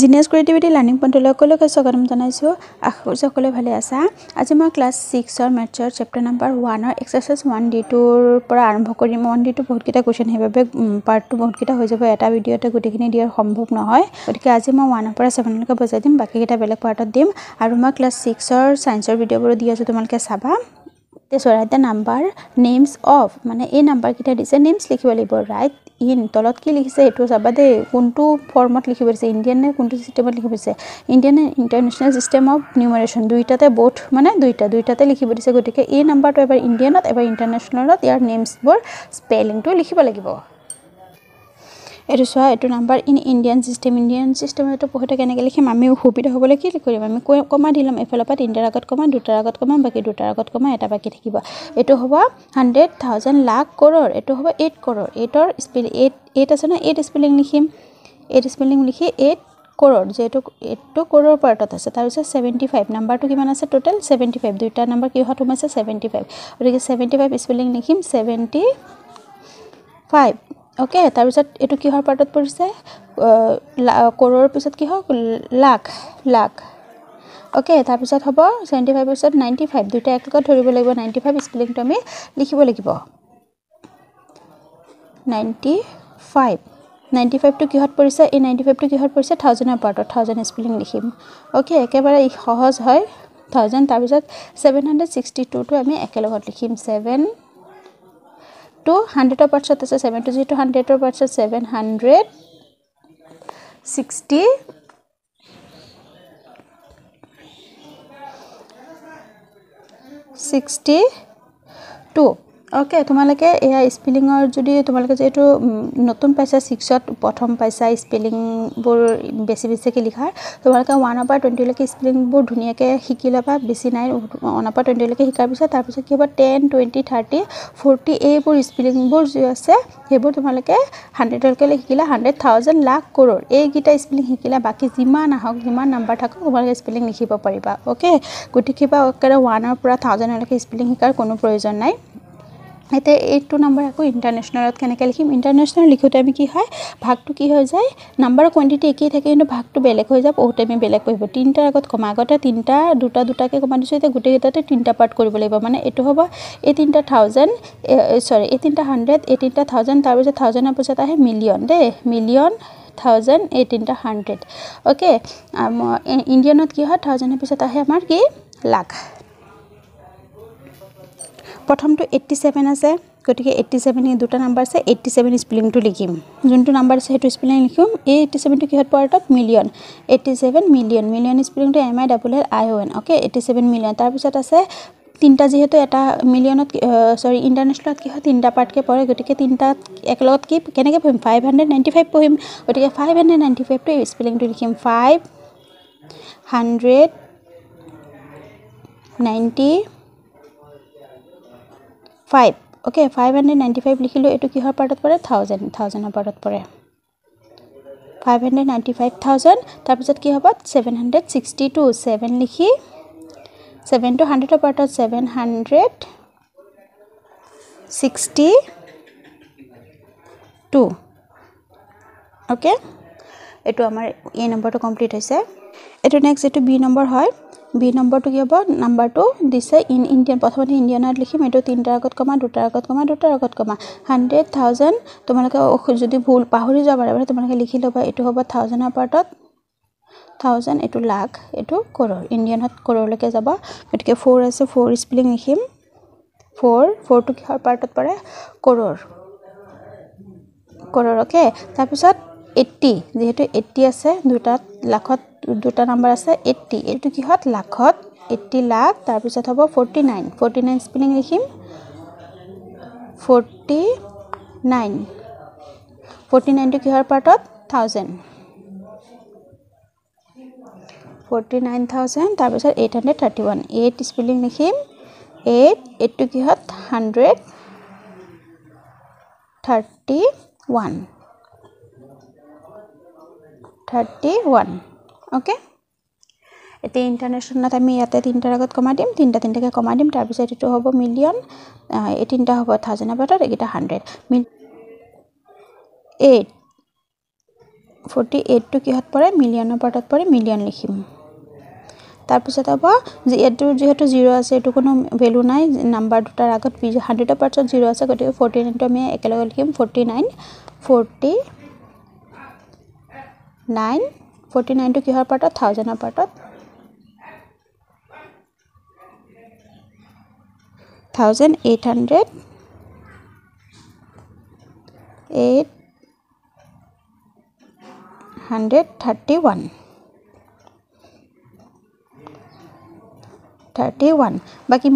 Genius creativity learning পইণ্টলৈ সকলোকে স্বাগতম জনাইছোঁ। আশা কৰিছোঁ সকলোৱে ভালে আছা। আজি মই ক্লাছ ছিক্সৰ মেথছৰ চেপ্টাৰ নাম্বাৰ ওৱানৰ এক্সাৰচাইজ ওৱান ডি টুৰ পৰা আৰম্ভ কৰিম। ওৱান ডি টু বহুতকেইটা কুৱেশ্যন সেইবাবে পাৰ্টটো বহুতকেইটা হৈ যাব। এটা ভিডিঅ'তে গোটেইখিনি দিয়াৰ সম্ভৱ নহয়। গতিকে আজি মই ওৱানৰ পৰা ছেভেনলৈকে বুজাই দিম। বাকীকেইটা বেলেগ পাৰ্টত দিম। আৰু মই ক্লাছ ছিক্সৰ ছায়েন্সৰ ভিডিঅ'বোৰো দি আছোঁ তোমালোকে চাবা। দ্য নাম্বাৰ নেমছ অফ মানে এই নাম্বাৰকেইটা দিছে। নেমছ লিখিব লাগিব ৰাইট ইন তলত কি লিখিছে সেইটো চাবা দেই কোনটো ফৰ্মত লিখিব দিছে ইণ্ডিয়ান নে কোনটো চিষ্টেমত লিখিব দিছে? Indian international system of numeration দুইটাতে বোথ মানে দুইটা দুইটাতে লিখিব দিছে। গতিকে এই নাম্বাৰটো এবাৰ ইণ্ডিয়ানত এবাৰ ইণ্টাৰনেশ্যনেলত ইয়াৰ নেমছবোৰ স্পেলিংটো লিখিব লাগিব। এইটো চোৱা এইটো number in Indian system Indian এইটো পঢ়োঁতে কেনেকৈ লিখিম? আমি সুবিধা হ'বলৈ কি কৰিম? আমি কৈ কমা ল'ম এফালৰ পৰা তিনিটাৰ আগত কমা দুটাৰ আগত কমা বাকী দুটাৰ আগত কমা এটা বাকী থাকিব। এইটো হ'ব হাণ্ড্ৰেড থাউজেণ্ড লাখ কৰ'ৰ এইটো হ'ব এইট কৰ'ৰ এইটৰ স্পেলিং এইট এইট আছে ন? এইট স্পেলিং লিখিম। এইট স্পেলিং লিখি এইট কৰ'ৰ যিহেতু এইটটো কৰ'ৰ পাৰ্টত আছে। তাৰপিছত ছেভেণ্টি ফাইভ নাম্বাৰটো কিমান আছে ট'টেল ছেভেণ্টি ফাইভ দুইটা নাম্বাৰ কিহত সোমাইছে? ছেভেণ্টি ফাইভ গতিকে ছেভেণ্টি ফাইভ স্পেলিং লিখিম ছেভেণ্টি ফাইভ অ'কে তাৰপিছত এইটো কিহৰ পাৰ্টত পৰিছে? কৰ'ৰ পিছত কি হওক? লাখ লাখ। অ'কে তাৰপিছত হ'ব ছেভেণ্টি ফাইভৰ পিছত নাইণ্টি ফাইভ দুইটা একেলগত ধৰিব লাগিব। নাইণ্টি ফাইভ স্পেলিংটো আমি লিখিব লাগিব। নাইণ্টি ফাইভ নাইণ্টি ফাইভটো কিহত পৰিছে? এই নাইণ্টি ফাইভটো কিহত পৰিছে? থাউজেণ্ডৰ পাৰ্টত। থাউজেণ্ড স্পেলিং লিখিম। অ'কে একেবাৰে সহজ হয়। থাউজেণ্ড তাৰপিছত ছেভেন হাণ্ড্ৰেড ছিক্সটি টুটো আমি একেলগত লিখিম। ছেভেন টু হাণ্ড্ৰেডৰ পাৰ্টছত আছে ছেভেন টু যিহেতু হাণ্ড্ৰেডৰ পাৰ্টছত seven hundred sixty sixty two okay তোমালোকে এয়া স্পেলিঙৰ যদি তোমালোকে যিহেতু নতুন পাইছা ছিক্সত প্ৰথম পাইছা স্পেলিংবোৰ বেছি বেছিকৈ লিখাৰ তোমালোকে ওৱানৰ পৰা টুৱেণ্টিলৈকে স্পেলিংবোৰ ধুনীয়াকৈ শিকি ল'বা বেছি নাই ওৱানৰ পৰা টুৱেণ্টিলৈকে শিকাৰ পিছত তাৰপিছত কি হ'ব টেন টুৱেণ্টি থাৰ্টি ফৰ্টি এইবোৰ স্পেলিংবোৰ যি আছে সেইবোৰ তোমালোকে হাণ্ড্ৰেডলৈকে শিকিলা হাণ্ড্ৰেড থাউজেণ্ড লাখ কৰ'ৰ এইকেইটা স্পেলিং শিকিলা বাকী যিমান আহক যিমান নাম্বাৰ থাকক তোমালোকে স্পেলিং লিখিব পাৰিবা অ'কে গতিকে বা একেবাৰে ওৱানৰ পৰা থাউজেণ্ডলৈকে স্পেলিং শিকাৰ কোনো প্ৰয়োজন নাই। এতিয়া এইটো নাম্বাৰ আকৌ ইণ্টাৰনেশ্যনেলত কেনেকৈ লিখিম? ইণ্টাৰনেশ্যনেল লিখোঁতে আমি কি হয় ভাগটো কি হৈ যায় নাম্বাৰৰ কুৱাণ্টিটি একেই থাকে কিন্তু ভাগটো বেলেগ হৈ যায় বহুতে আমি বেলেগ পঢ়িব তিনিটাৰ আগত কমা আগতে তিনিটা দুটা দুটাকৈ কমা দিছোঁ এতিয়া গোটেইকেইটাতে তিনিটা পাৰ্ট কৰিব লাগিব। মানে এইটো হ'ব এই তিনিটা থাউজেণ্ড চৰি এই তিনিটা হাণ্ড্ৰেড এই তিনিটা থাউজেণ্ড তাৰপিছত থাউজেণ্ডৰ পিছত আহে মিলিয়ন দেই। মিলিয়ন থাউজেণ্ড এই তিনিটা হাণ্ড্ৰেড অ'কে ইণ্ডিয়ানত কি হয় থাউজেণ্ডৰ পিছত আহে আমাৰ কি? লাখ। প্ৰথমটো এইট্টি ছেভেন আছে গতিকে এইট্টি ছেভেন দুটা নাম্বাৰ আছে এইট্টি ছেভেন স্পেলিংটো লিখিম। যোনটো নাম্বাৰ আছে সেইটো স্পেলিং লিখিম। এই এইট্টি ছেভেনটো কিহত পাৰ্টত million eighty seven million million স্পেলিংটো M I double L I O' N okay eighty seven million তাৰপিছত আছে তিনিটা যিহেতু এটা মিলিয়নত চৰি ইণ্টাৰনেশ্যনেলত কি হয় তিনিটা পাৰ্টকৈ পৰে গতিকে তিনিটাত একেলগত কি কেনেকৈ পঢ়িম? ফাইভ হাণ্ড্ৰেড নাইণ্টি ফাইভ পঢ়িম। গতিকে ফাইভ হাণ্ড্ৰেড নাইণ্টি ফাইভটো স্পেলিংটো লিখিম। Five hundred ninety five okay five hundred ninety five লিখিলোঁ এইটো কিহৰ পাৰ্টত পৰে? থাউজেণ্ড থাউজেণ্ডৰ পাৰ্টত পৰে। Five hundred ninety five thousand তাৰপিছত কি হ'ব? Seven hundred sixty two seven লিখি ছেভেন টু হাণ্ড্ৰেডৰ পাৰ্টত seven hundred sixty two okay এইটো আমাৰ এই নম্বৰটো কমপ্লিট হৈছে। এইটো নেক্সট এইটো বি নম্বৰ হয়। বি নম্বৰটো কি হ'ব? নাম্বাৰটো দিছে ইন ইণ্ডিয়ান প্ৰথমতে ইণ্ডিয়ানত লিখিম এইটো তিনিটাৰ আগত কমা দুটাৰ আগত কমা দুটাৰ আগত কমা। হাণ্ড্ৰেড থাউজেণ্ড তোমালোকে যদি ভুল পাহৰি যাব পাৰে তোমালোকে লিখি ল'বা এইটো হ'ব থাউজেণ্ডৰ পাৰ্টত। থাউজেণ্ড এইটো লাখ এইটো কৰ'ৰ ইণ্ডিয়ানত কৰ'ৰলৈকে যাব। গতিকে ফ'ৰ আছে ফ'ৰ স্পেলিং লিখিম। ফ'ৰ ফ'ৰটো কিহৰ পাৰ্টত পৰে? কৰ'ৰ। কৰ'ৰ অ'কে তাৰপিছত এইট্টি যিহেতু এইট্টি আছে দুটাত লাখত দুটা নাম্বাৰ আছে এইট্টি। এইটো কিহত? লাখত এইট্টি লাখ তাৰপিছত হ'ব forty nine. Forty nine spelling লিখিম। Forty nine. ফৰ্টি নাইনটো কিহৰ পাৰ্টত? থাউজেণ্ড। ফৰ্টি নাইন থাউজেণ্ড তাৰপিছত eight hundred thirty one. Eight spelling লিখিম। এইট এইটটো কিহত? Hundred thirty one. Thirty one okay এতিয়া ইণ্টাৰনেশ্যনেলত আমি ইয়াতে তিনিটাৰ আগত কমাই দিম তিনিটা তিনিটাকৈ কমাই দিম তাৰপিছত এইটো হ'ব মিলিয়ন এই তিনিটা হ'ব থাউজেণ্ডৰ পাৰ্টত এইকেইটা হাণ্ড্ৰেড মিল এইট ফৰ্টি এইটটো কিহত পৰে? মিলিয়নৰ পাৰ্টত পৰে মিলিয়ন লিখিম। তাৰপিছত হ'ব এইটো যিহেতু জিৰ' আছে এইটো কোনো ভেলু নাই নাম্বাৰ দুটাৰ আগত হাণ্ড্ৰেডৰ পাৰ্টছত জিৰ' আছে গতিকে ফৰ্টি নাইনটো আমি একেলগে লিখিম forty nine forty nine forty নাইনটো কিহৰ পাৰ্টত? থাউজেণ্ডৰ পাৰ্টত। Thousand eight hundred. Eight hundred thirty one. Thirty one. বাকী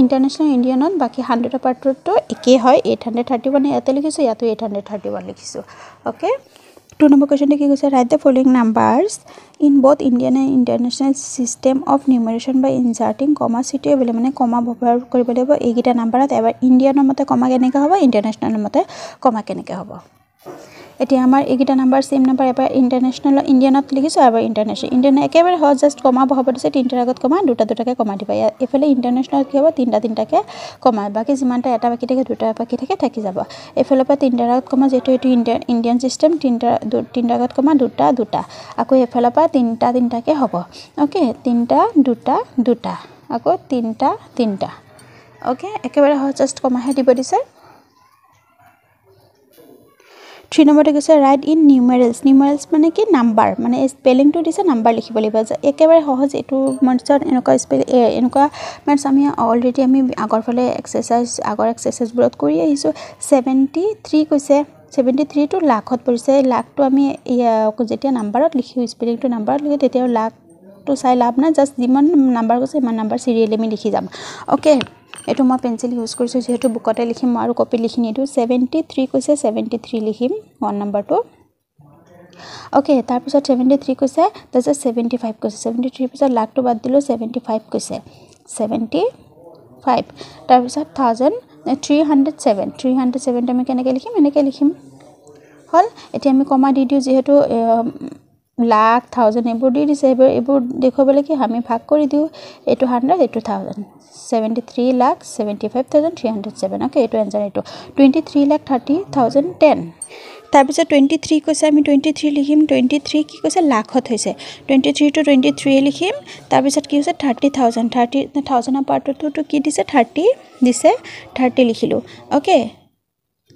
ইণ্টাৰনেশ্যনেল ইণ্ডিয়ানত বাকী হাণ্ড্ৰেডৰ পাৰ্টতো একেই হয়। এইট হাণ্ড্ৰেড থাৰ্টি ওৱান ইয়াতে লিখিছোঁ ইয়াতো এইট হাণ্ড্ৰেড থাৰ্টি ওৱান লিখিছোঁ। অ'কে? টু নম্বৰ কুৱেশ্যনটো কি কৈছে write the following numbers in both Indian and international system of numeration by inserting comma চিটিয়ে বোলে মানে কমা ব্যৱহাৰ কৰিব লাগিব। এইকেইটা নাম্বাৰত এবাৰ ইণ্ডিয়ানৰ মতে কমা কেনেকৈ হ'ব ইণ্টাৰনেশ্যনেলৰ মতে কমা কেনেকৈ হ'ব? এতিয়া আমাৰ এইকেইটা নাম্বাৰ ছেইম নাম্বাৰ এবাৰ ইণ্টাৰনেশ্যনেল ইণ্ডিয়ানত লিখিছোঁ এবাৰ ইণ্টাৰনেশ্যনেল ইণ্ডিয়ান একেবাৰে সহজ জাষ্ট কমা বহাব দিছে তিনিটাৰ আগত কমা দুটা দুটাকৈ কমা দিবা। এইফালে ইণ্টাৰনেশ্যনেলত কি হ'ব তিনিটা তিনিটাকৈ কমা বাকী যিমানটা এটা বাকী থাকে দুটা বাকী থাকে থাকি যাব। এইফালৰ পৰা তিনিটাৰ আগত কমা যিহেতু এইটো ইণ্ডিয়ান ইণ্ডিয়ান ছিষ্টেম তিনিটা তিনিটাৰ আগত কমা দুটা দুটা। আকৌ এইফালৰ পৰা তিনিটা তিনিটাকৈ হ'ব। অ'কে তিনিটা দুটা দুটা। আকৌ তিনিটা তিনিটা। অ'কে একেবাৰে সহজ জাষ্ট কমাহে দিব দিছে। থ্ৰী নম্বৰটো কৈছে ৰাইট ইন নিউমেৰেলছ নিউমেৰেলছ মানে কি? নাম্বাৰ মানে স্পেলিংটো দিছে নাম্বাৰ লিখিব লাগিব। যে একেবাৰে সহজ এইটো মঞ্চত এনেকুৱা স্পেল এনেকুৱা মেথছ আমি অলৰেডি আমি আগৰ ফালে এক্সাৰচাইজ আগৰ এক্সাৰচাইজবোৰত কৰি আহিছোঁ। ছেভেণ্টি থ্ৰী কৈছে। ছেভেণ্টি থ্ৰীটো লাখত পৰিছে। লাখটো আমি যেতিয়া নাম্বাৰত লিখোঁ স্পেলিংটো নাম্বাৰত লিখোঁ তেতিয়া লাখটো চাই লাভ নাই। জাষ্ট যিমান নাম্বাৰ কৈছে সিমান নাম্বাৰ চিৰিয়েলি আমি লিখি যাম। অ'কে এইটো মই পেঞ্চিল ইউজ কৰিছোঁ যিহেতু বুকতে লিখিম মই আৰু কপিত লিখি নিদিওঁ। ছেভেণ্টি থ্ৰী কৈছে ছেভেণ্টি থ্ৰী লিখিম ওৱান নাম্বাৰটো অ'কে তাৰপিছত ছেভেণ্টি থ্ৰী কৈছে তাৰপিছত ছেভেণ্টি ফাইভ কৈছে। ছেভেণ্টি থ্ৰীৰ পিছত লাখটো বাদ দিলোঁ ছেভেণ্টি ফাইভ কৈছে। ছেভেণ্টি ফাইভ তাৰপিছত thousand three hundred seven three hundred ছেভেনটো আমি কেনেকৈ লিখিম? এনেকৈ লিখিম। হ'ল এতিয়া আমি কমা দি দিওঁ যিহেতু লাখ থাউজেণ্ড এইবোৰ দি দিছে। এইবোৰ এইবোৰ দেখুৱাবলৈ কি আমি ভাগ কৰি দিওঁ? এইটো হাণ্ড্ৰেড এইটো thousand seventy three lakh seventy five thousand three hundred seven okay এইটো এনচাৰ এইটো। Twenty three lakh thirty thousand ten তাৰপিছত টুৱেণ্টি থ্ৰী কৈছে আমি টুৱেণ্টি থ্ৰী লিখিম। টুৱেণ্টি থ্ৰী কি কৈছে? লাখত হৈছে। টুৱেণ্টি থ্ৰী টু টুৱেণ্টি থ্ৰীয়ে লিখিম। তাৰপিছত কি হৈছে? থাৰ্টি থাউজেণ্ড থাৰ্টি থাউজেণ্ডৰ পাৰ্টটোতো কি দিছে? থাৰ্টি দিছে। থাৰ্টি লিখিলোঁ। অ'কে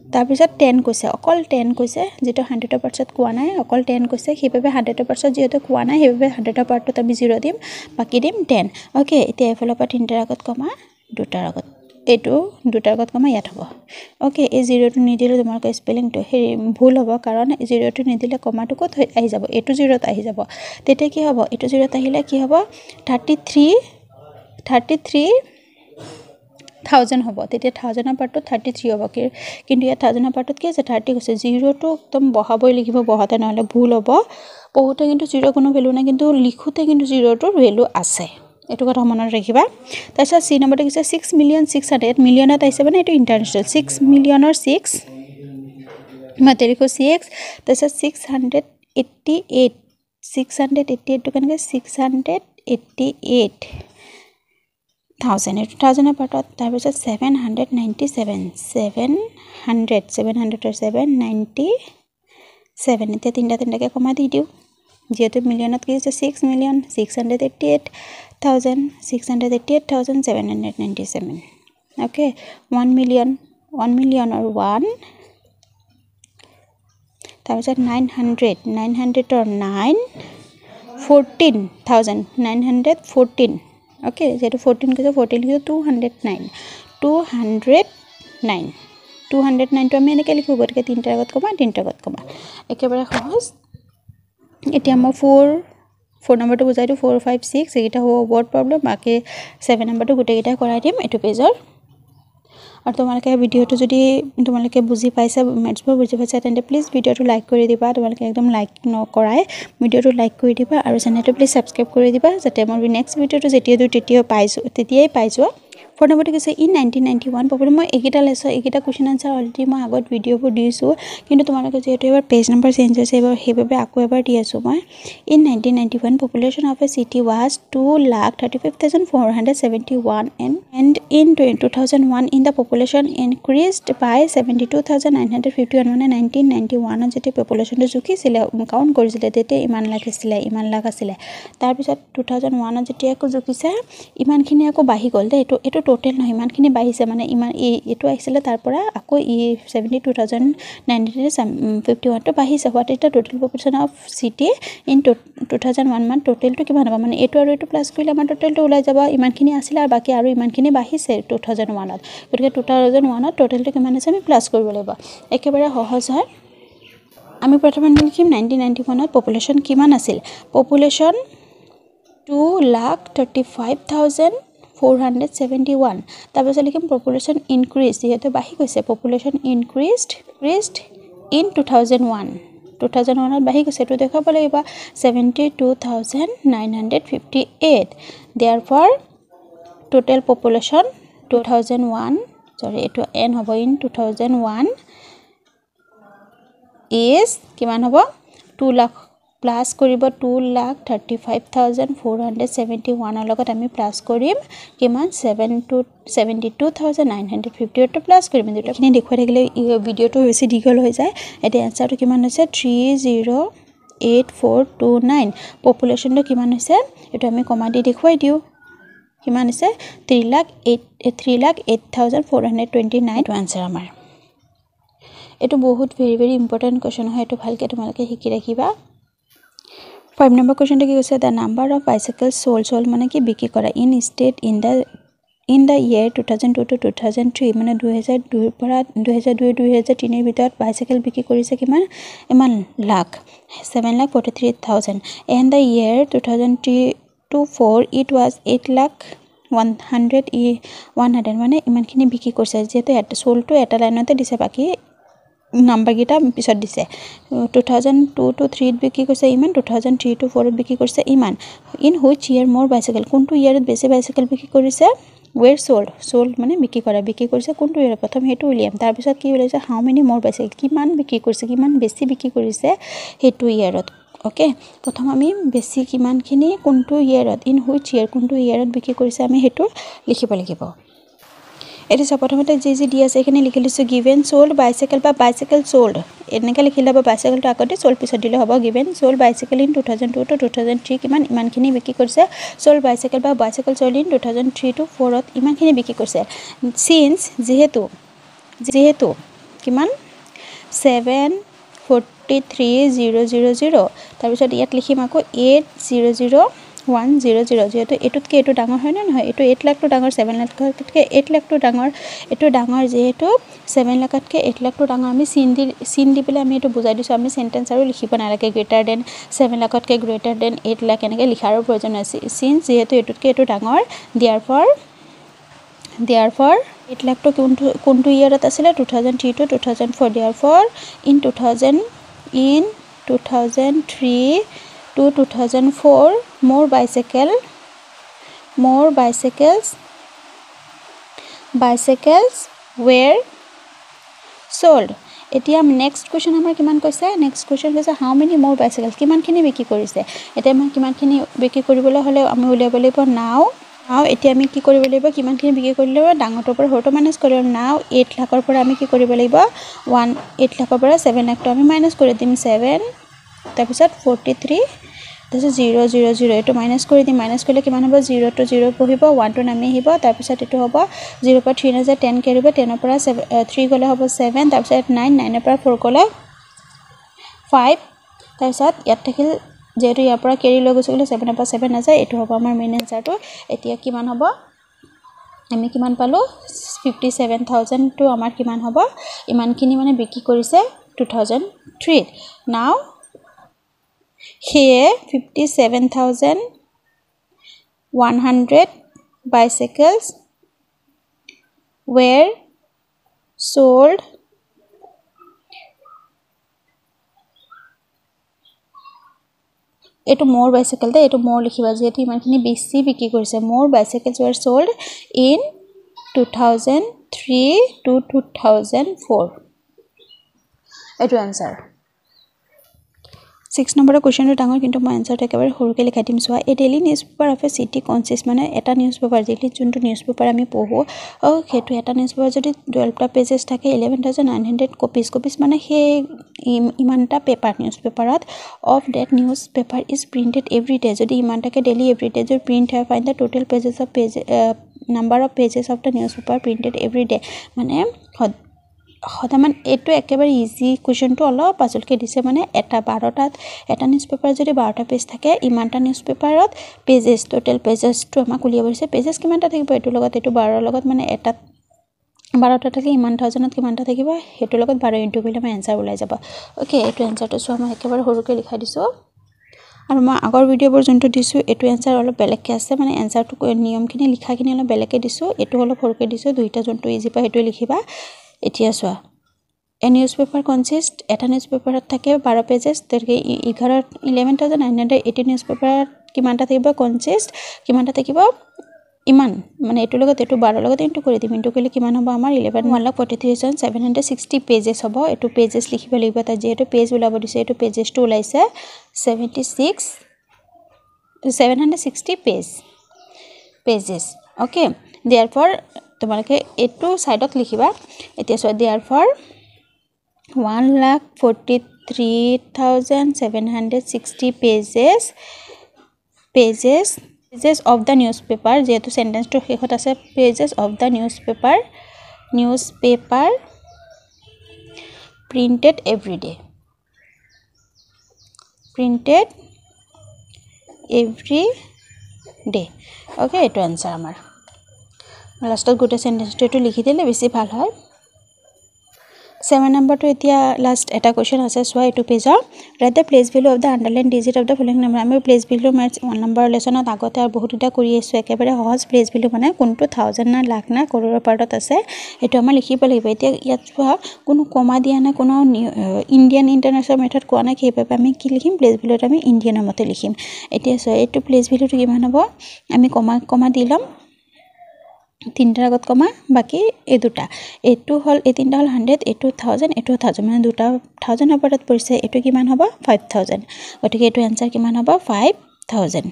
তাৰপিছত টেন কৈছে অকল টেন কৈছে যিটো হাণ্ড্ৰেডৰ পাৰ্চেণ্ট কোৱা নাই অকল টেন কৈছে সেইবাবে হাণ্ড্ৰেডৰ পাৰ্চেণ্ট যিহেতু কোৱা নাই সেইবাবে হাণ্ড্ৰেডৰ পাৰ্টটোত আমি জিৰ' দিম বাকী দিম টেন অ'কে এতিয়া এইফালৰ পৰা তিনিটাৰ আগত কমা দুটাৰ আগত এইটো দুটাৰ আগত কমা ইয়াত হ'ব। অ'কে এই জিৰ'টো নিদিলে তোমালোকৰ স্পেলিংটো সেই ভুল হ'ব কাৰণ জিৰ'টো নিদিলে কমাটো ক'ত আহি যাব এইটো জিৰ'ত আহি যাব। তেতিয়া কি হ'ব এইটো জিৰ'ত আহিলে কি হ'ব thirty three thirty three thousand হ'ব। তেতিয়া থাউজেণ্ডৰ পাৰ্টটোত থাৰ্টি থ্ৰী হ'ব। কি কিন্তু ইয়াত থাউজেণ্ডৰ পাৰ্টটোত কি আছে? থাৰ্টি কৈছে। জিৰ'টো একদম বহাবই লাগিব বহাতে নহ'লে ভুল হ'ব। পঢ়োঁতে কিন্তু জিৰ' কোনো ভেলু নাই কিন্তু লিখোঁতে কিন্তু জিৰ'টোৰ ভেলু আছে। এইটো কথা মনত ৰাখিবা। তাৰপিছত চি নম্বৰটো কৈছে ছিক্স মিলিয়ন ছিক্স হাণ্ড্ৰেড মিলিয়নত আহিছে মানে এইটো ইণ্টাৰনেশ্যনেল ছিক্স মিলিয়নৰ ছিক্স মই লিখোঁ ছিক্স তাৰপিছত six hundred eighty eight six hundred eighty এইটটো কেনেকৈ? Six hundred eighty eight thousand এইটো থাউজেণ্ডৰ পাৰ্টত তাৰপিছত seven hundred ninety seven seven hundred seven হাণ্ড্ৰেডৰ seven ninety seven এতিয়া তিনিটা তিনিটাকৈ কমাই দি দিওঁ যিহেতু মিলিয়নত কি হৈছে six million six hundred eighty eight thousand six hundred eighty eight thousand seven hundred ninety seven okay one million one মিলিয়নৰ one তাৰপিছত nine hundred nine হাণ্ড্ৰেডৰ nine fourteen thousand nine hundred fourteen okay যিহেতু fourteen কৈছে fourteen কৈছে two hundred nine two hundred nine two hundred নাইনটো আমি এনেকৈ লিখোঁ গতিকে তিনিটাৰ আগত কমা তিনিটাৰ আগত কমা একেবাৰে সহজ। এতিয়া মই ফ'ৰ ফ'ৰ নম্বৰটো বুজাই দিওঁ ফ'ৰ ফাইভ ছিক্স এইকেইটা হ'ব ৱৰ্ড প্ৰব্লেম বাকী ছেভেন নম্বৰটো গোটেইকেইটা কৰাই দিম এইটো পেজৰ আৰু তোমালোকে ভিডিঅ'টো যদি তোমালোকে বুজি পাইছা মেথছবোৰ বুজি পাইছা তেন্তে প্লিজ ভিডিঅ'টো লাইক কৰি দিবা। তোমালোকে একদম লাইক নকৰাই ভিডিঅ'টো লাইক কৰি দিবা আৰু চেনেলটো প্লিজ ছাবস্ক্ৰাইব কৰি দিবা যাতে মই নেক্সট ভিডিঅ'টো যেতিয়া দিওঁ তেতিয়াও পাইছোঁ তেতিয়াই পাই যোৱা। ফ'ৰ নম্বৰটো কৈছে in nineteen ninety one popular মই এইকেইটা লেচৰ এইকেইটা কুৱেশ্যন আনচাৰ অলৰেডি মই আগত ভিডিঅ'বোৰ দিছোঁ কিন্তু তোমালোকে যিহেতু এইবাৰ পেজ নম্বৰ চেঞ্জ হৈছে এইবাৰ সেইবাবে আকৌ এবাৰ দি আছোঁ মই। In nineteen ninety one population of a city was two lakh thirty five thousand four hundred seventy one and and in two thousand one in the population increased by seventy two thousand nine hundred fifty one মানে nineteen ninety ওৱানত যেতিয়া পপুলেশ্যনটো জুখিছিলে count কৰিছিলে তেতিয়া ইমান লাখ আছিলে ইমান লাখ আছিলে। তাৰপিছত টু থাউজেণ্ড ওৱানত যেতিয়া আকৌ জুখিছে ইমানখিনি আকৌ বাঢ়ি গ'ল দেই এইটো এইটো ট'টেল নহয় ইমানখিনি বাঢ়িছে মানে ইমান এই এইটো আহিছিলে তাৰ পৰা আকৌ ই seventy two thousand hundred fifty ওৱানটো বাঢ়িছে। Is the total population of city in two two thousand one মান ট'টেলটো কিমান হ'ব? মানে এইটো আৰু এইটো প্লাছ কৰিলে আমাৰ ট'টেলটো ওলাই যাব ইমানখিনি আছিলে আৰু বাকী আৰু ইমানখিনি বাঢ়িছে টু থাউজেণ্ড ওৱানত গতিকে টু থাউজেণ্ড ওৱানত ট'টেলটো কিমান আছে আমি প্লাছ কৰিব লাগিব। একেবাৰে সহজ হয়। আমি প্ৰথমে লিখিম নাইনটিন নাইণ্টি ওৱানত পপুলেশ্যন কিমান আছিল? Population two lakh thirty five thousand four hundred seventy one তাৰপিছত লিখিম পপুলেশ্যন ইনক্ৰিজ যিহেতু বাঢ়ি গৈছে population increased creased in two thousand one two thousand ওৱানত বাঢ়ি গৈছে এইটো দেখুৱাব লাগিব seventy two thousand nine hundred fifty eight therefore total population two thousand one sorry এইটো এন হ'ব in two thousand one is কিমান হ'ব? টু লাখ প্লাছ কৰিব two lakh thirty five thousand four hundred seventy ওৱানৰ লগত আমি প্লাছ কৰিম। কিমান? Seven two seventy two thousand nine hundred fifty এইটটো plus কৰিম। দুটাখিনি দেখুৱাই থাকিলে ভিডিঅ'টো বেছি দীঘল হৈ যায়। এতিয়া এনচাৰটো কিমান হৈছে? Three zero' eight four two nine পপুলেশ্যনটো কিমান হৈছে? এইটো আমি কমা দি দেখুৱাই দিওঁ। কিমান হৈছে? Three lakh eight three lakh eight thousand four hundred twenty nine এইটো আনচাৰ আমাৰ। এইটো বহুত ভেৰি ভেৰি ইম্পৰ্টেণ্ট কুৱেশ্যন হয়। এইটো ভালকৈ তোমালোকে শিকি ৰাখিবা। ফাইভ নম্বৰ কুৱেশ্যনটো কি কৈছে? The number of bicycle sold sold মানে কি বিক্ৰী কৰা? In state in the in the year two thousand two two two thousand three মানে দুহেজাৰ দুইৰ পৰা দুহেজাৰ দুই দুহেজাৰ তিনিৰ ভিতৰত বাইচাইকেল বিক্ৰী কৰিছে কিমান? ইমান lakh seven lakh forty three thousand and the year two thousand three two four it was eight lakh one hundred E one hundred মানে ইমানখিনি বিক্ৰী কৰিছে যিহেতু চ'লটো এটা লাইনতে দিছে বাকী নাম্বাৰকেইটা পিছত দিছে। টু থাউজেণ্ড টু টু থ্ৰীত বিক্ৰী কৰিছে ইমান টু থাউজেণ্ড থ্ৰী টু ফ'ৰত বিক্ৰী কৰিছে ইমান। In which year more bicycle কোনটো ইয়েৰত বেছি বাইচাইকেল বিক্ৰী কৰিছে? ৱেৰ চ'ল্ড চ'ল্ড মানে বিক্ৰী কৰা বিক্ৰী কৰিছে কোনটো ইয়েৰত প্ৰথম সেইটো উলিয়াম। তাৰপিছত কি ওলাইছে হাউ মেনি মোৰ বাইচাইকেল কিমান বিক্ৰী কৰিছে? কিমান বেছি বিক্ৰী কৰিছে সেইটো ইয়েৰত অ'কে প্ৰথম আমি বেছি কিমানখিনি কোনটো ইয়েৰত ইন হুইচ ইয়েৰ কোনটো ইয়েৰত বিক্ৰী কৰিছে আমি সেইটো লিখিব লাগিব। এতিয়া চাওক প্ৰথমতে যি যি দি আছে এইখিনি লিখি লৈছোঁ গিভেন চ'ল্ড বাইচাইকেল বা বাইচাইকেল চ'ল্ড এনেকৈ লিখি ল'ব বাইচাইকেলটো আগতে চ'ল্ড পিছত দিলে হ'ব। Given sold bicycle in two thousand two two two thousand three কিমান ইমানখিনি বিক্ৰী কৰিছে। চ'ল্ড বাইচাইকেল বা bicycle sold in two thousand three two ফ'ৰত ইমানখিনি বিক্ৰী কৰিছে। চিন্স যিহেতু যিহেতু কিমান? Seven forty three zero' zero' zero' তাৰপিছত ইয়াত লিখিম আকৌ eight zero' zero' one zero' zero' যিহেতু এইটোতকৈ এইটো ডাঙৰ হয়নে নহয় এইটো এইট লাখটো ডাঙৰ ছেভেন লাখতকৈ এইট লাখটো ডাঙৰ এইটো ডাঙৰ যিহেতু ছেভেন লাখতকৈ এইট লাখটো ডাঙৰ আমি চিন দি চিন দি পেলাই আমি এইটো বুজাই দিছোঁ আমি চেণ্টেঞ্চ আৰু লিখিব নালাগে গ্ৰেটাৰ দেন ছেভেন লাখতকৈ গ্ৰেটাৰ দেন এইট লাখ এনেকৈ লিখাৰো প্ৰয়োজন নাই চিন যিহেতু এইটোতকৈ এইটো ডাঙৰ দিয়াৰ ফৰ দিয়াৰ ফৰ এইট লাখটো কোনটো কোনটো ইয়েৰত আছিলে two thousand three two two thousand four দিয়াৰ for in two thousand in two thousand three two two thousand four more bicycle more bicycles bicycles were sold. এতিয়া নেক্সট কুৱেশ্যন আমাৰ কিমান কৈছে? নেক্সট কুৱেশ্যন কৈছে হাউ মেনি মোৰ বাইচাইকেল কিমানখিনি বিক্ৰী কৰিছে? এতিয়া মই কিমানখিনি বিক্ৰী কৰিবলৈ হ'লে আমি উলিয়াব লাগিব নাও নাও এতিয়া আমি কি কৰিব লাগিব? কিমানখিনি বিক্ৰী কৰিব লাগিব? ডাঙৰটোৰ পৰা সৰুটো মাইনাছ কৰিব নাও এইট লাখৰ পৰা আমি কি কৰিব লাগিব? ওৱান এইট লাখৰ পৰা ছেভেন লাখটো আমি মাইনাছ কৰি দিম। ছেভেন তাৰপিছত ফৰ্টি থ্ৰী তাৰপিছত জিৰ' জিৰ' জিৰ' এইটো মাইনাছ কৰি দিম মাইনাছ কৰিলে কিমান হ'ব? জিৰ'টো জিৰ' বহিব ওৱানটো নামি আহিব তাৰপিছত এইটো হ'ব জিৰ'ৰ পৰা থ্ৰী নাযায় টেন কেৰিব টেনৰ পৰা ছেভেন থ্ৰী গ'লে হ'ব ছেভেন তাৰপিছত নাইন নাইনৰ পৰা ফ'ৰ গ'লে ফাইভ তাৰপিছত ইয়াত থাকিল যিহেতু ইয়াৰ পৰা কেৰি লৈ গৈছোঁ গ'লে ছেভেনৰ পৰা ছেভেন নাযায় এইটো হ'ব আমাৰ মেইন এনচাৰটো এতিয়া কিমান হ'ব? আমি কিমান পালোঁ? ফিফটি ছেভেন থাউজেণ্ডটো আমাৰ কিমান হ'ব? ইমানখিনি মানে বিক্ৰী কৰিছে টু থাউজেণ্ড থ্ৰীত নাও সেয়ে fifty seven thousand one hundred bicycles were sold এইটো মোৰ বাইচাইকেল দেই এইটো মোৰ লিখিবা যিহেতু ইমানখিনি বেছি বিক্ৰী কৰিছে more bicycles were sold in two thousand three two two thousand four এইটো এনচাৰ ছিক্স নম্বৰৰ কুৱেশ্যনটো ডাঙৰ কিন্তু মই এনচাৰটো একেবাৰে সৰুকৈ লিখাই দিম। চোৱা এই daily newspaper of a city consist মানে এটা নিউজ পেপাৰ ডেইলি যোনটো নিউজ পেপাৰ আমি পঢ়োঁ সেইটো এটা নিউজ পেপাৰ যদি টুৱেলভটা পেজেছ থাকে eleven thousand nine hundred copies copies মানে সেই ইমানটা পেপাৰ নিউজ পেপাৰত of date newspaper is printed every day যদি ইমানটাকৈ ডেইলি এভৰি ডে যদি প্ৰিণ্ট হয় find the total pages of page number of pages of the newspaper printed every day মানে সদায় মানে এইটো একেবাৰে ইজি কুৱেশ্যনটো অলপ পাছলকৈ দিছে মানে এটা বাৰটাত এটা নিউজ পেপাৰ যদি বাৰটা পেজ থাকে ইমানটা নিউজ পেপাৰত পেজেছ টোটেল পেজেছটো আমাক উলিয়াব দিছে। পেজেছ কিমানটা থাকিব এইটোৰ লগত? এইটো বাৰৰ লগত মানে এটাত বাৰটা থাকে ইমান থাউজেণ্ডত কিমানটা থাকিব? সেইটোৰ লগত বাৰ ইণ্টু কৰিলে আমাৰ এনচাৰ ওলাই যাব। অ'কে এইটো এনচাৰটো চোৱা মই একেবাৰে সৰুকৈ লিখাই দিছোঁ। আৰু মই আগৰ ভিডিঅ'বোৰ যোনটো দিছোঁ এইটো এনচাৰ অলপ বেলেগকৈ আছে মানে এনচাৰটো নিয়মখিনি লিখাখিনি অলপ বেলেগকৈ দিছোঁ এইটো অলপ সৰুকৈ দিছোঁ দুইটা যোনটো ইজি পায় সেইটোৱে লিখিবা। এতিয়া চোৱা এ নিউজ পেপাৰ কনচিষ্ট এটা নিউজ পেপাৰত থাকে বাৰ পেজেছ তেনেকৈ এঘাৰ eleven thousand nine hundred eighty news পেপাৰত কিমানটা থাকিব? কনচিষ্ট কিমানটা থাকিব? ইমান মানে এইটোৰ লগত এইটো বাৰৰ লগত ইনটু কৰি দিম। ইনটু কৰিলে কিমান হ'ব আমাৰ? Eleven one lakh forty three thousand seven hundred sixty pages হ'ব। এইটো পেজেছ লিখিব লাগিব তাত। যিহেতু পেজ ওলাব দিছে এইটো পেজেছটো ওলাইছে। Seventy six seven hundred sixty page pages okay therefore তোমালোকে এইটো ছাইডত লিখিবা। এতিয়া চোৱা therefore one lakh forty three thousand seven hundred sixty pages pages pages of the newspaper যিহেতু চেণ্টেঞ্চটো শেষত আছে pages of the newspaper newspaper printed every day printed every day okay এইটো এনচাৰ আমাৰ। লাষ্টত গোটেই চেণ্টেঞ্চটো এইটো লিখি দিলে বেছি ভাল হয়। ছেভেন নম্বৰটো এতিয়া লাষ্ট এটা কুৱেশ্যন আছে চোৱা এইটো পেজৰ write the place value of the underline digit of the following number আমি place value maths one number লেচনত আগতে আৰু বহুতকেইটা কৰি আহিছোঁ একেবাৰে সহজ প্লেচ ভেলু মানে কোনটো থাউজেণ্ড না লাখ না কৰোৰৰ পাৰ্টত আছে সেইটো আমাৰ লিখিব লাগিব। এতিয়া ইয়াত চোৱা কোনো কমা দিয়া নাই কোনো ইণ্ডিয়ান ইণ্টাৰনেশ্যনেল মেথড কোৱা নাই সেইবাবে আমি কি লিখিম? প্লেচ ভেলুত আমি ইণ্ডিয়ানৰ মতে লিখিম। এতিয়া চোৱা এইটো প্লেচ ভেলুটো কিমান হ'ব? আমি কমা কমা দি ল'ম। তিনিটাৰ আগত কমা বাকী এই দুটা। এইটো হ'ল এই তিনিটা হ'ল হাণ্ড্ৰেড এইটো থাউজেণ্ড এইটো থাউজেণ্ড মানে দুটা থাউজেণ্ড ওপৰত পৰিছে এইটো কিমান হ'ব? ফাইভ থাউজেণ্ড গতিকে এইটো এনচাৰ কিমান হ'ব? ফাইভ থাউজেণ্ড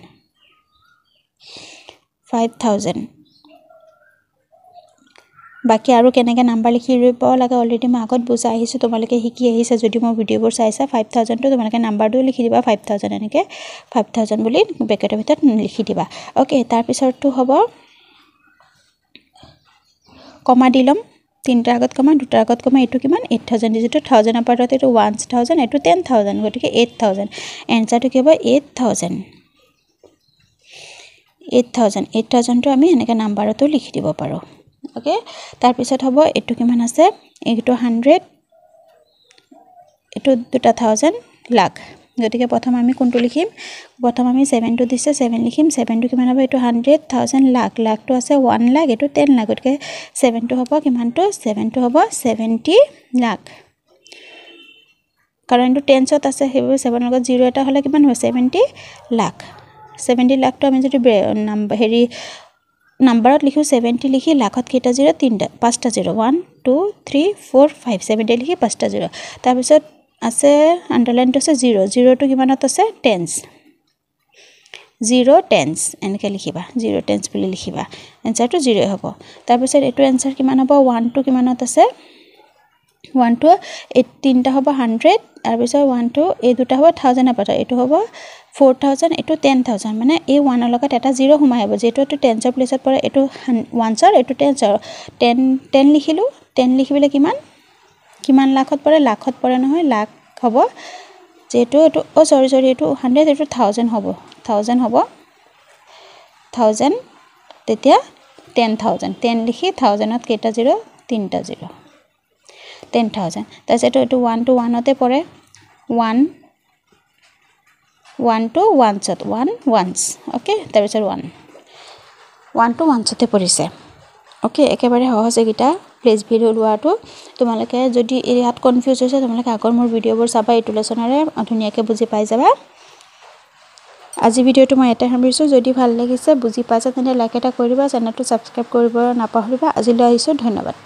ফাইভ থাউজেণ্ড বাকী আৰু কেনেকৈ নাম্বাৰ লিখি দিব লাগে অলৰেডি মই আগত বুজাই আহিছোঁ তোমালোকে শিকি আহিছা যদি মই ভিডিঅ'বোৰ চাইছা ফাইভ থাউজেণ্ডটো তোমালোকে নাম্বাৰটোও লিখি দিবা ফাইভ থাউজেণ্ড এনেকৈ। ফাইভ থাউজেণ্ড বুলি বেকেটৰ ভিতৰত লিখি দিবা। অ'কে তাৰপিছতটো হ'ব কমা দি ল'ম তিনিটাৰ আগত কমা দুটাৰ আগত কমা এইটো কিমান? এইট থাউজেণ্ড যিটো থাউজেণ্ডৰ পাৰ্টত এইটো ওৱান থাউজেণ্ড এইটো টেন থাউজেণ্ড গতিকে এইট থাউজেণ্ড এনচাৰটো কি হ'ব? Eight thousand eight thousand eight থাউজেণ্ডটো আমি এনেকৈ নাম্বাৰতো লিখি দিব পাৰোঁ। অ'কে তাৰপিছত হ'ব এইটো কিমান আছে? এইটো হাণ্ড্ৰেড এইটো দুটা থাউজেণ্ড লাখ। গতিকে প্ৰথম আমি কোনটো লিখিম? প্ৰথম আমি ছেভেনটো দিছে ছেভেন লিখিম। ছেভেনটো কিমান হ'ব? এইটো হাণ্ড্ৰেড থাউজেণ্ড লাখ। লাখটো আছে ওৱান লাখ এইটো টেন লাখ। গতিকে ছেভেনটো হ'ব কিমানটো? ছেভেনটো হ'ব ছেভেণ্টি লাখ। কাৰণ এইটো টেন্সত আছে সেইবাবে ছেভেনৰ লগত জিৰ' এটা হ'লে কিমান হ'ব? ছেভেণ্টি লাখ। ছেভেণ্টি লাখটো আমি যদি নাম্বাৰ হেৰি নাম্বাৰত লিখোঁ ছেভেণ্টি লিখি লাখত কেইটা জিৰ' তিনিটা পাঁচটা zero' one two three four five seventy লিখি পাঁচটা জিৰ' তাৰপিছত আছে আণ্ডাৰলাইনটো আছে জিৰ' জিৰ'টো কিমানত আছে? টেন্স জিৰ' টেন্স এনেকৈ লিখিবা জিৰ' টেন্স বুলি লিখিবা। এনচাৰটো জিৰ'ই হ'ব। তাৰপিছত এইটো এনচাৰ কিমান হ'ব? ওৱানটো কিমানত আছে? ওৱানটো এই তিনিটা হ'ব হাণ্ড্ৰেড তাৰপিছত ওৱানটো এই দুটা হ'ব থাউজেণ্ডৰ পাতা এইটো হ'ব ফ'ৰ থাউজেণ্ড এইটো টেন থাউজেণ্ড মানে এই ওৱানৰ লগত এটা জিৰ' সোমাই আহিব। যিহেতু এইটো টেন্সৰ প্লেচত পৰে এইটো ওৱানছৰ এইটো টেন্সৰ টেন টেন লিখিলোঁ টেন লিখিবলৈ কিমান? কিমান লাখত পৰে? লাখত পৰে নহয় লাখ হ'ব। যিহেতু এইটো অ' চৰি চৰি এইটো হাণ্ড্ৰেড এইটো থাউজেণ্ড হ'ব। থাউজেণ্ড হ'ব। থাউজেণ্ড তেতিয়া টেন থাউজেণ্ড টেন লিখি থাউজেণ্ডত কেইটা জিৰ' তিনিটা জিৰ' টেন থাউজেণ্ড তাৰপিছত এইটো ওৱান টু ওৱানতে পৰে। ওৱান ওৱান টু ওৱানছত ওৱান ওৱানছ অ'কে তাৰপিছত ওৱান ওৱান টু ওৱানছতে পৰিছে। অ'কে একেবাৰে সহজ এইকেইটা। প্লেচ ভিডিঅ' লোৱাটো তোমালোকে যদি ইয়াত কনফিউজ হৈছে তোমালোকে আগৰ মোৰ ভিডিঅ'বোৰ চাবা এইটো লেচনৰে ধুনীয়াকৈ বুজি পাই যাবা। আজি ভিডিঅ'টো মই ইয়াতে সামৰিছোঁ। যদি ভাল লাগিছে বুজি পাইছা তেন্তে লাইক এটা কৰি দিবা। চেনেলটো ছাবস্ক্ৰাইব কৰিব নাপাহৰিবা। আজিলৈ আহিছোঁ। ধন্যবাদ।